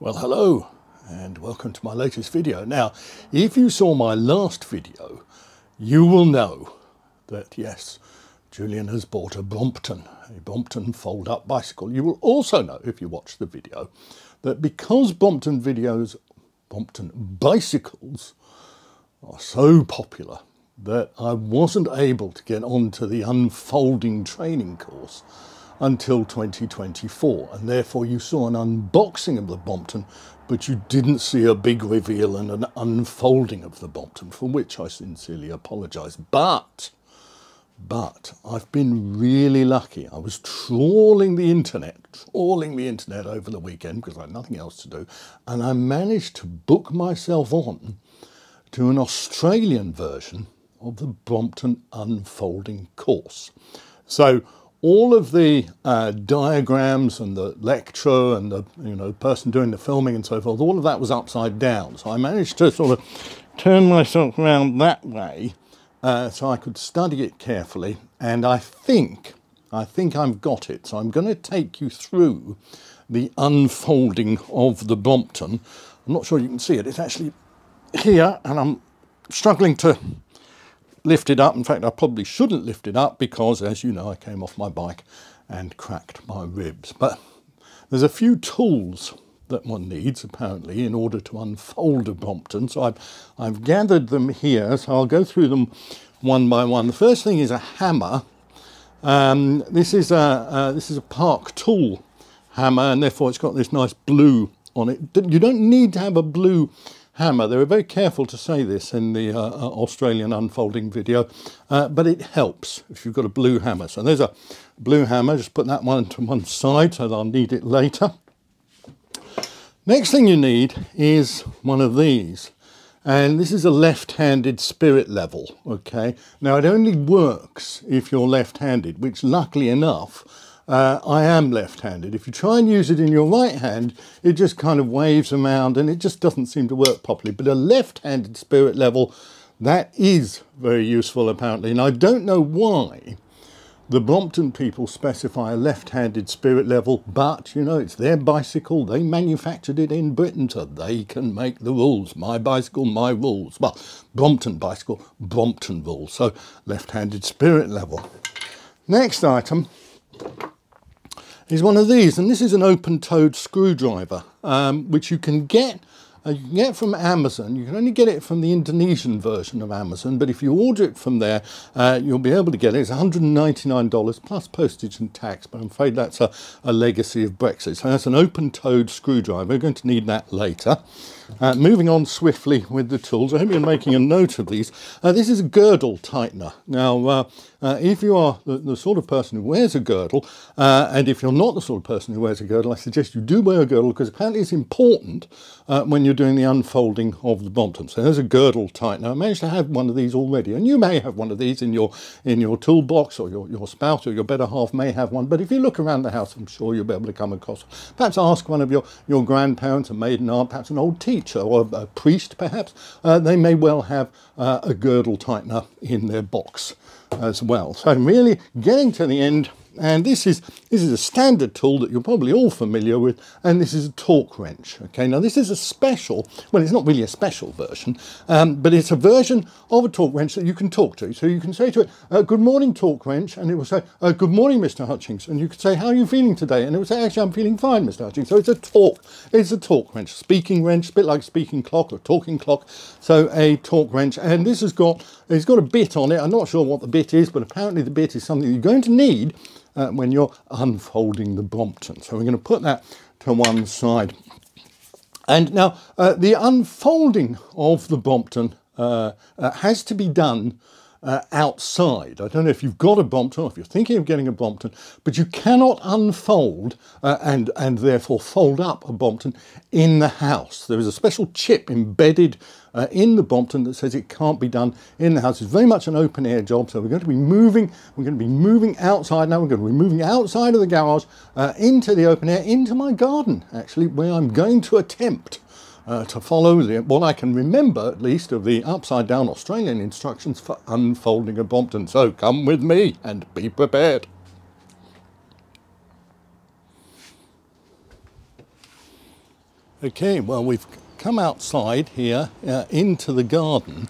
Well, hello and welcome to my latest video. Now, if you saw my last video, you will know that yes, Julian has bought a Brompton, a Brompton fold-up bicycle. You will also know, if you watch the video, that because Brompton videos, Brompton bicycles are so popular that I wasn't able to get onto the unfolding training course until 2024 and therefore you saw an unboxing of the Brompton but you didn't see a big reveal and an unfolding of the Brompton for which I sincerely apologise but but I've been really lucky. I was trawling the internet, trawling the internet over the weekend because I had nothing else to do and I managed to book myself on to an Australian version of the Brompton unfolding course. So all of the uh, diagrams and the lecture and the you know person doing the filming and so forth, all of that was upside down. So I managed to sort of turn myself around that way uh, so I could study it carefully. And I think, I think I've got it. So I'm going to take you through the unfolding of the Brompton. I'm not sure you can see it. It's actually here and I'm struggling to lift it up. In fact, I probably shouldn't lift it up because, as you know, I came off my bike and cracked my ribs. But there's a few tools that one needs, apparently, in order to unfold a Brompton. So I've, I've gathered them here, so I'll go through them one by one. The first thing is a hammer. Um, this, is a, uh, this is a Park Tool hammer, and therefore it's got this nice blue on it. You don't need to have a blue hammer. They were very careful to say this in the uh, uh, Australian unfolding video, uh, but it helps if you've got a blue hammer. So there's a blue hammer, just put that one to one side so I'll need it later. Next thing you need is one of these. And this is a left-handed spirit level, okay? Now it only works if you're left-handed, which luckily enough, uh, I am left-handed. If you try and use it in your right hand, it just kind of waves around and it just doesn't seem to work properly. But a left-handed spirit level, that is very useful apparently. And I don't know why the Brompton people specify a left-handed spirit level, but, you know, it's their bicycle. They manufactured it in Britain, so they can make the rules. My bicycle, my rules. Well, Brompton bicycle, Brompton rules. So, left-handed spirit level. Next item is one of these, and this is an open-toed screwdriver, um, which you can get uh, you can get from Amazon. You can only get it from the Indonesian version of Amazon, but if you order it from there, uh, you'll be able to get it. It's $199 plus postage and tax, but I'm afraid that's a, a legacy of Brexit. So that's an open-toed screwdriver. We're going to need that later. Uh, moving on swiftly with the tools, I hope you're making a note of these. Uh, this is a girdle tightener. Now, uh, if you are the, the, sort of person who wears a girdle, uh, and if you're not the sort of person who wears a girdle, I suggest you do wear a girdle because apparently it's important uh, when you're doing the unfolding of the Brompton. So there's a girdle tightener. I managed to have one of these already, and you may have one of these in your in your toolbox, or your, your spouse or your better half may have one. But if you look around the house, I'm sure you'll be able to come across. Perhaps ask one of your, your grandparents, a maiden aunt, perhaps an old teacher or a priest perhaps, uh, they may well have uh, a girdle tightener in their box as well. So I'm really getting to the end and this is, this is a standard tool that you're probably all familiar with, and this is a torque wrench. Okay, now this is a special, well, it's not really a special version, um, but it's a version of a torque wrench that you can talk to. So you can say to it, uh, good morning, torque wrench, and it will say, uh, good morning, Mr. Hutchings. And you could say, how are you feeling today? And it will say, actually, I'm feeling fine, Mr. Hutchings. So it's a torque, it's a torque wrench, speaking wrench, a bit like speaking clock or talking clock. So a torque wrench, and this has got, it's got a bit on it. I'm not sure what the bit is, but apparently the bit is something you're going to need uh, when you're unfolding the Brompton. So we're going to put that to one side. And now uh, the unfolding of the Brompton uh, uh has to be done uh, outside. I don't know if you've got a Brompton or if you're thinking of getting a Brompton, but you cannot unfold uh, and, and therefore fold up a Brompton in the house. There is a special chip embedded uh, in the Brompton that says it can't be done in the house. It's very much an open air job, so we're going to be moving, we're going to be moving outside now, we're going to be moving outside of the garage uh, into the open air, into my garden actually, where I'm going to attempt uh, to follow the, what I can remember at least of the upside down Australian instructions for unfolding a Brompton. So come with me and be prepared. Okay, well, we've come outside here uh, into the garden.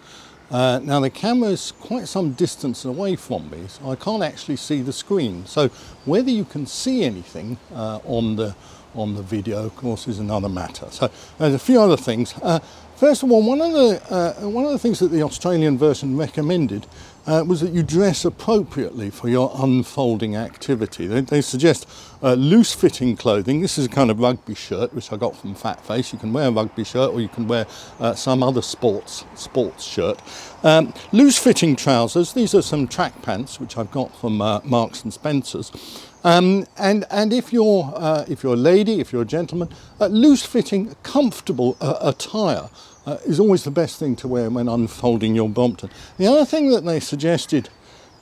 Uh, now the camera is quite some distance away from me, so I can't actually see the screen. So whether you can see anything uh, on the on the video, of course, is another matter. So there's a few other things. Uh, first of all, one of the uh, one of the things that the Australian version recommended uh, was that you dress appropriately for your unfolding activity. They, they suggest uh, loose fitting clothing. This is a kind of rugby shirt, which I got from Fat Face. You can wear a rugby shirt or you can wear uh, some other sports, sports shirt. Um, loose fitting trousers. These are some track pants, which I've got from uh, Marks and Spencer's. Um, and and if you're uh, if you're a lady, if you're a gentleman, uh, loose fitting, comfortable uh, attire uh, is always the best thing to wear when unfolding your Brompton. The other thing that they suggested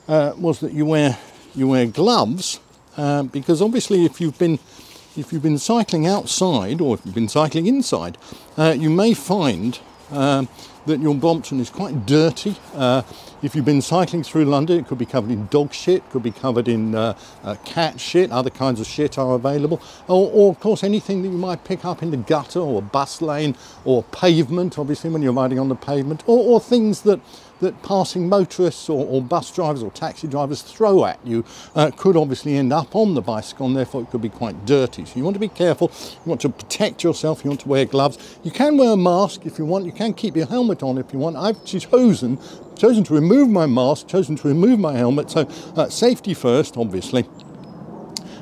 uh, was that you wear you wear gloves because obviously if you've been if you've been cycling outside or if you've been cycling inside, uh, you may find um, that your Brompton is quite dirty. Uh, if you've been cycling through London, it could be covered in dog shit, could be covered in uh, uh, cat shit, other kinds of shit are available. Or, or, of course, anything that you might pick up in the gutter or a bus lane or pavement, obviously, when you're riding on the pavement, or, or things that that passing motorists or, or, bus drivers or taxi drivers throw at you uh, could obviously end up on the bicycle and therefore it could be quite dirty. So you want to be careful, you want to protect yourself, you want to wear gloves. You can wear a mask if you want, you can keep your helmet on if you want. I've chosen, chosen to remove my mask, chosen to remove my helmet, so uh, safety first, obviously.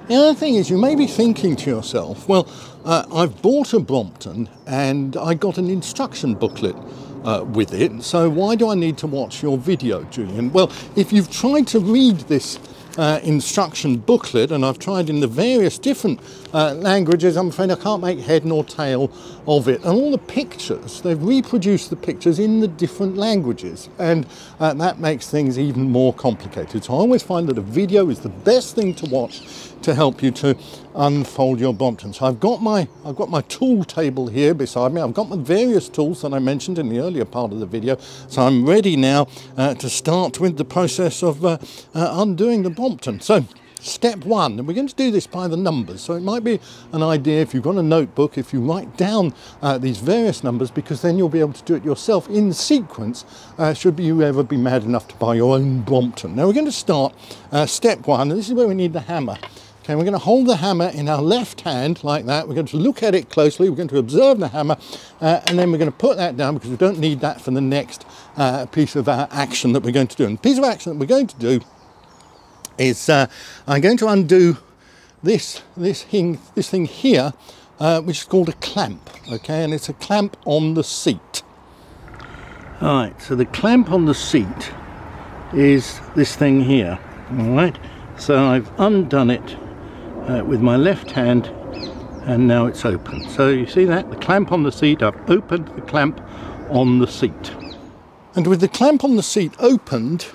The other thing is, you may be thinking to yourself, well, uh, I've bought a Brompton and I got an instruction booklet uh, with it. So why do I need to watch your video, Julian? Well, if you've tried to read this uh, instruction booklet, and I've tried in the various different uh, languages. I'm afraid I can't make head nor tail of it. And all the pictures, they've reproduced the pictures in the different languages, and uh, that makes things even more complicated. So I always find that a video is the best thing to watch to help you to unfold your Brompton. So I've got my I've got my tool table here beside me. I've got my various tools that I mentioned in the earlier part of the video. So I'm ready now uh, to start with the process of uh, uh, undoing the Brompton. So step one, and we're going to do this by the numbers. So it might be an idea if you've got a notebook, if you write down uh, these various numbers, because then you'll be able to do it yourself in sequence, uh, should you ever be mad enough to buy your own Brompton. Now we're going to start uh, step one, and this is where we need the hammer. Okay, we're going to hold the hammer in our left hand like that. We're going to look at it closely. We're going to observe the hammer uh, and then we're going to put that down because we don't need that for the next uh, piece of uh, action that we're going to do. And the piece of action that we're going to do is uh, I'm going to undo this, this, thing, this thing here, uh, which is called a clamp. Okay, and it's a clamp on the seat. All right, so the clamp on the seat is this thing here. All right, so I've undone it uh, with my left hand and now it's open. So you see that? The clamp on the seat, I've opened the clamp on the seat. And with the clamp on the seat opened,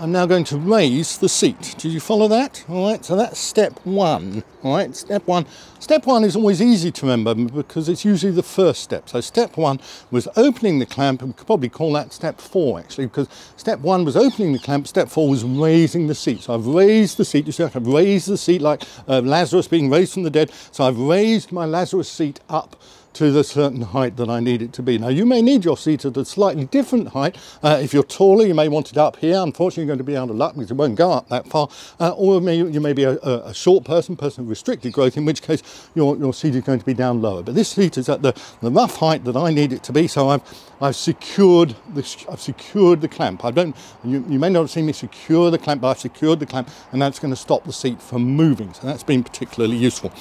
I'm now going to raise the seat. Did you follow that? All right, so that's step one. All right, step one. Step one is always easy to remember because it's usually the first step. So step one was opening the clamp, and we could probably call that step four actually, because step one was opening the clamp, step four was raising the seat. So I've raised the seat, you see I've raised the seat like uh, Lazarus being raised from the dead. So I've raised my Lazarus seat up to the certain height that I need it to be. Now you may need your seat at a slightly different height. Uh, if you're taller, you may want it up here. Unfortunately, you're going to be out of luck because it won't go up that far. Uh, or may, you may be a, a, short person, person with restricted growth, in which case your, your seat is going to be down lower. But this seat is at the, the rough height that I need it to be. So I've, I've secured this, I've secured the clamp. I don't, you, you may not have seen me secure the clamp, but I've secured the clamp and that's going to stop the seat from moving. So that's been particularly useful.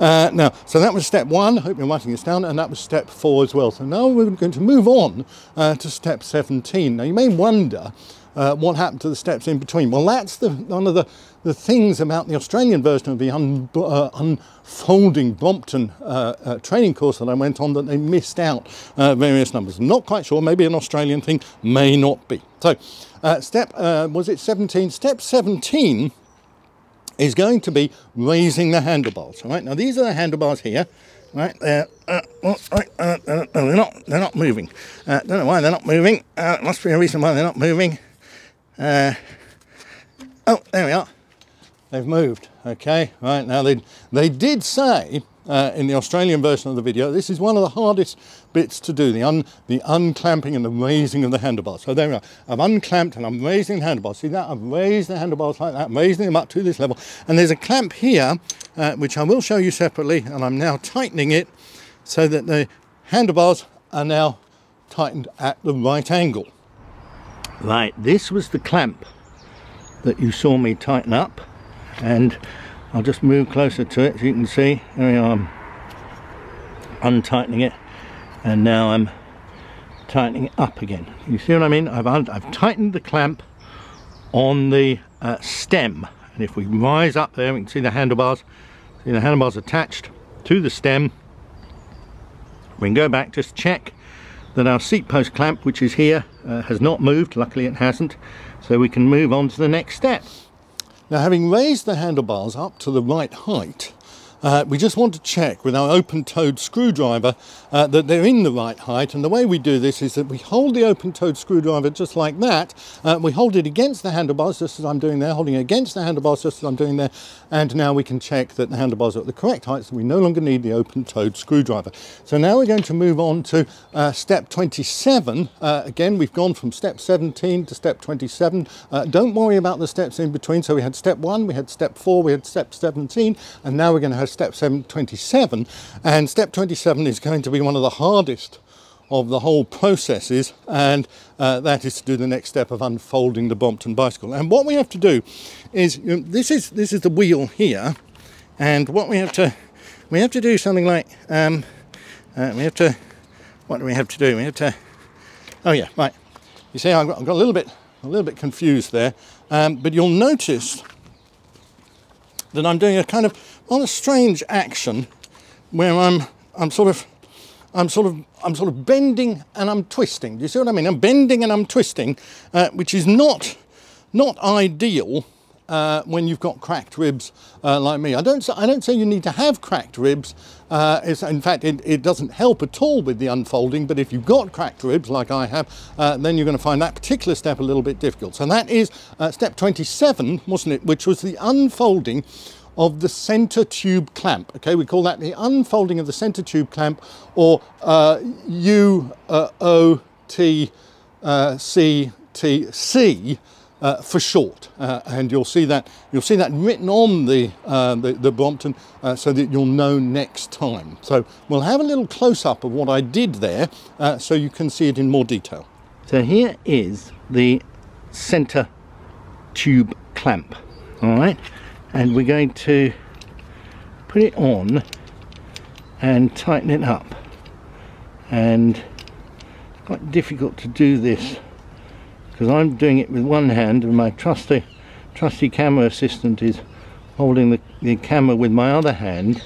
Uh, now, so that was step one, I hope you're writing this down, and that was step four as well. So now we're going to move on uh, to step 17. Now you may wonder uh, what happened to the steps in between. Well, that's the, one of the, the things about the Australian version of the un, uh, unfolding Brompton uh, uh, training course that I went on that they missed out various numbers. I'm not quite sure, maybe an Australian thing, may not be. So step, was it 17? Step 17 is going to be raising the handlebars. All right, now these are the handlebars here. Right, they're, uh, oh, right, uh, uh, they're not, they're not moving. Uh, don't know why they're not moving. Uh, must be a reason why they're not moving. Uh, oh, there we are. They've moved. Okay, right now they they did say uh, in the Australian version of the video, this is one of the hardest bits to do, the, un, the unclamping and the raising of the handlebars. So there we are. I've unclamped and I'm raising the handlebars. See that? I've raised the handlebars like that, raising them up to this level. And there's a clamp here, uh, which I will show you separately, and I'm now tightening it so that the handlebars are now tightened at the right angle. Right, this was the clamp that you saw me tighten up and I'll just move closer to it so you can see. There I'm untightening it and now I'm tightening it up again. You see what I mean? I've, I've tightened the clamp on the uh, stem and if we rise up there we can see the handlebars. See the handlebars attached to the stem. We can go back just check that our seat post clamp which is here uh, has not moved. Luckily it hasn't. So we can move on to the next step now having raised the handlebars up to the right height uh, we just want to check with our open-toed screwdriver uh, that they're in the right height. And the way we do this is that we hold the open-toed screwdriver just like that. Uh, we hold it against the handlebars just as I'm doing there holding it against the handlebars just as I'm doing there. And now we can check that the handlebars are at the correct height so we no longer need the open-toed screwdriver. So now we're going to move on to uh, step 27 uh, again we've gone from step 17 to step 27 uh, don't worry about the steps in between. So we had step 1 we had step 4 we had step 17 and now we're going to have step 27 and step 27 is going to be one of the hardest of the whole processes and uh, that is to do the next step of unfolding the Brompton bicycle. And what we have to do is you know, this is this is the wheel here and what we have to we have to do something like um, uh, we have to what do we have to do? We have to oh yeah right. You see I've got, I've got a little bit a little bit confused there um, but you'll notice that I'm doing a kind of on a strange action where I'm I'm sort of I'm sort of I'm sort of bending and I'm twisting. Do you see what I mean? I'm bending and I'm twisting, uh, which is not not ideal uh, when you've got cracked ribs uh, like me. I don't I don't say you need to have cracked ribs. Uh, in fact, it, it, doesn't help at all with the unfolding. But if you've got cracked ribs like I have, uh, then you're going to find that particular step a little bit difficult. So that is uh, step 27, wasn't it? Which was the unfolding of the center tube clamp. Okay, we call that the unfolding of the center tube clamp or uh, U uh, O T uh, C T C uh, for short. Uh, and you'll see that you'll see that written on the uh, the, the, Brompton uh, so that you'll know next time. So we'll have a little close up of what I did there so you can see it in more detail. So here is the center tube clamp. All right and we're going to put it on and tighten it up. And quite difficult to do this because I'm doing it with one hand and my trusty trusty camera assistant is holding the, the camera with my other hand.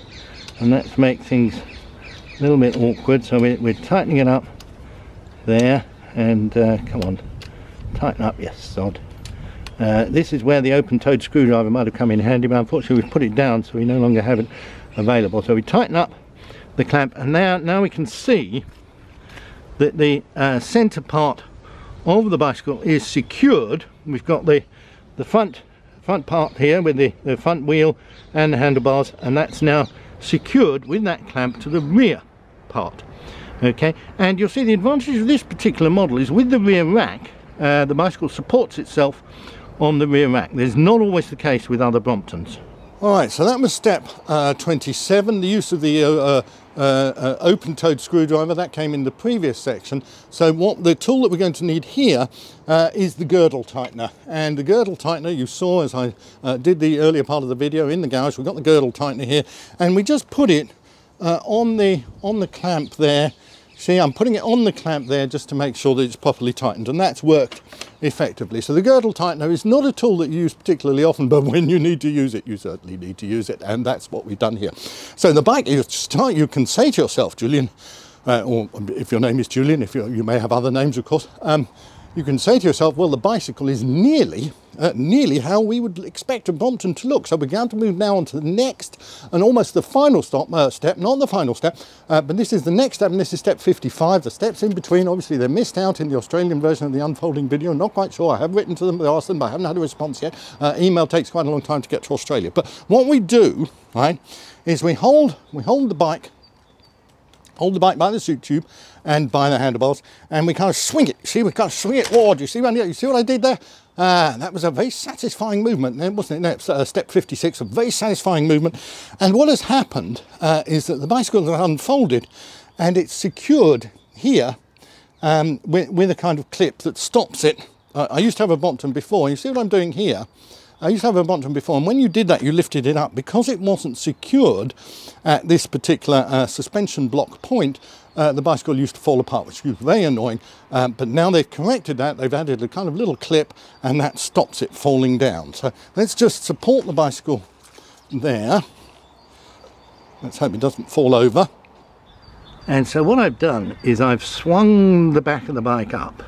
And that makes things a little bit awkward. So we're, we're tightening it up there. And uh, come on. Tighten up yes sod uh, this is where the open-toed screwdriver might have come in handy, but unfortunately we've put it down so we no longer have it available. So we tighten up the clamp and now, now we can see that the uh, center part of the bicycle is secured. We've got the, the front, front part here with the, the front wheel and the handlebars and that's now secured with that clamp to the rear part okay and you'll see the advantage of this particular model is with the rear rack uh, the bicycle supports itself on the rear rack. There's not always the case with other Bromptons. All right, so that was step uh, 27, the use of the uh, uh, uh, open-toed screwdriver. That came in the previous section. So what the tool that we're going to need here uh, is the girdle tightener. And the girdle tightener you saw as I uh, did the earlier part of the video in the garage. We've got the girdle tightener here, and we just put it on the on the clamp there See, I'm putting it on the clamp there just to make sure that it's properly tightened, and that's worked effectively. So the girdle tightener is not a tool that you use particularly often, but when you need to use it, you certainly need to use it, and that's what we've done here. So the bike, you start, you can say to yourself, Julian, uh, or if your name is Julian, if you may have other names, of course, um, you can say to yourself, well, the bicycle is nearly uh, nearly how we would expect a Brompton to look. So we're going to move now on to the next and almost the final stop, uh, step, not the final step, uh, but this is the next step and this is step 55. The steps in between, obviously they're missed out in the Australian version of the unfolding video. I'm Not quite sure. I have written to them, asked them, but I haven't had a response yet. Uh, email takes quite a long time to get to Australia. But what we do, right, is we hold, we hold the bike hold the bike by the seat tube and by the handlebars and we kind of swing it. See we kind of swing it forward. You see you see what I did there? Uh, that was a very satisfying movement wasn't it? No, uh, step 56 a very satisfying movement. And what has happened uh, is that the bicycle has unfolded and it's secured here um, with, with, a kind of clip that stops it. I used to have a Brompton before. You see what I'm doing here I used to have a Brompton before, and when you did that, you lifted it up. Because it wasn't secured at this particular uh, suspension block point, uh, the bicycle used to fall apart, which was very annoying. Um, but now they've corrected that. They've added a kind of little clip, and that stops it falling down. So let's just support the bicycle there. Let's hope it doesn't fall over. And so what I've done is I've swung the back of the bike up,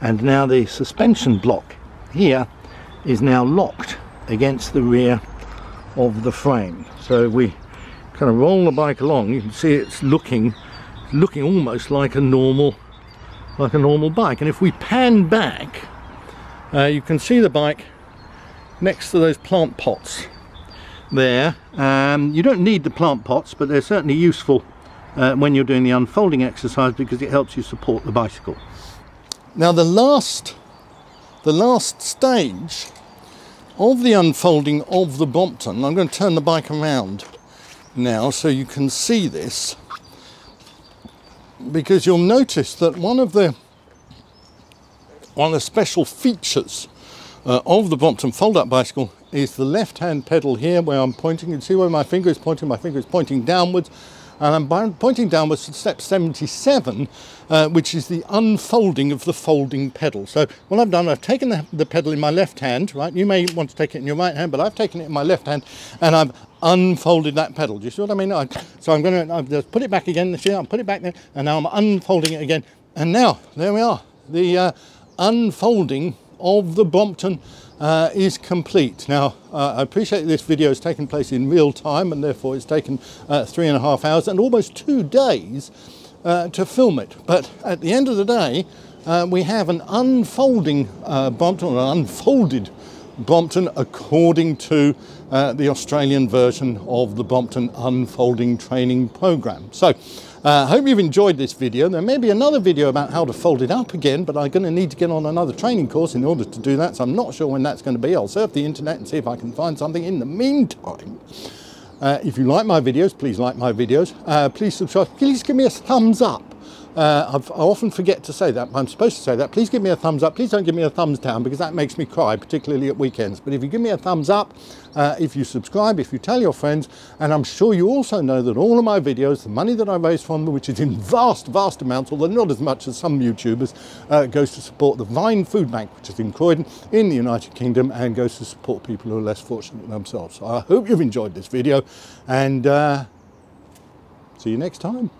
and now the suspension block here is now locked against the rear of the frame. So we kind of roll the bike along. You can see it's looking looking almost like a normal like a normal bike. And if we pan back uh, you can see the bike next to those plant pots there. Um, you don't need the plant pots but they're certainly useful uh, when you're doing the unfolding exercise because it helps you support the bicycle. Now the last the last stage of the unfolding of the Brompton, I'm going to turn the bike around now so you can see this because you'll notice that one of the one of the special features uh, of the Brompton fold-up bicycle is the left-hand pedal here where I'm pointing. You see where my finger is pointing. My finger is pointing downwards and I'm pointing downwards to step 77, uh, which is the unfolding of the folding pedal. So what I've done, I've taken the, the pedal in my left hand, right? You may want to take it in your right hand, but I've taken it in my left hand and I've unfolded that pedal. Do you see what I mean? I, so I'm going to I've just put it back again, see, I'll put it back there, and now I'm unfolding it again. And now, there we are, the uh, unfolding of the Brompton uh, is complete. Now, uh, I appreciate this video has taken place in real time and therefore it's taken uh, three and a half hours and almost two days uh, to film it. But at the end of the day, uh, we have an unfolding uh, Brompton, an unfolded Brompton according to the Australian version of the Brompton Unfolding Training Program. So, I uh, hope you've enjoyed this video. There may be another video about how to fold it up again, but I'm going to need to get on another training course in order to do that, so I'm not sure when that's going to be. I'll surf the internet and see if I can find something. In the meantime, uh, if you like my videos, please like my videos. Uh, please subscribe. Please give me a thumbs up. Uh, i often forget to say that. I'm supposed to say that. Please give me a thumbs up. Please don't give me a thumbs down because that makes me cry, particularly at weekends. But if you give me a thumbs up, uh, if you subscribe, if you tell your friends, and I'm sure you also know that all of my videos, the money that I raise from them, which is in vast, vast amounts, although not as much as some YouTubers, uh, goes to support the Vine Food Bank, which is in Croydon in the United Kingdom, and goes to support people who are less fortunate than themselves. So I hope you've enjoyed this video, and uh, see you next time.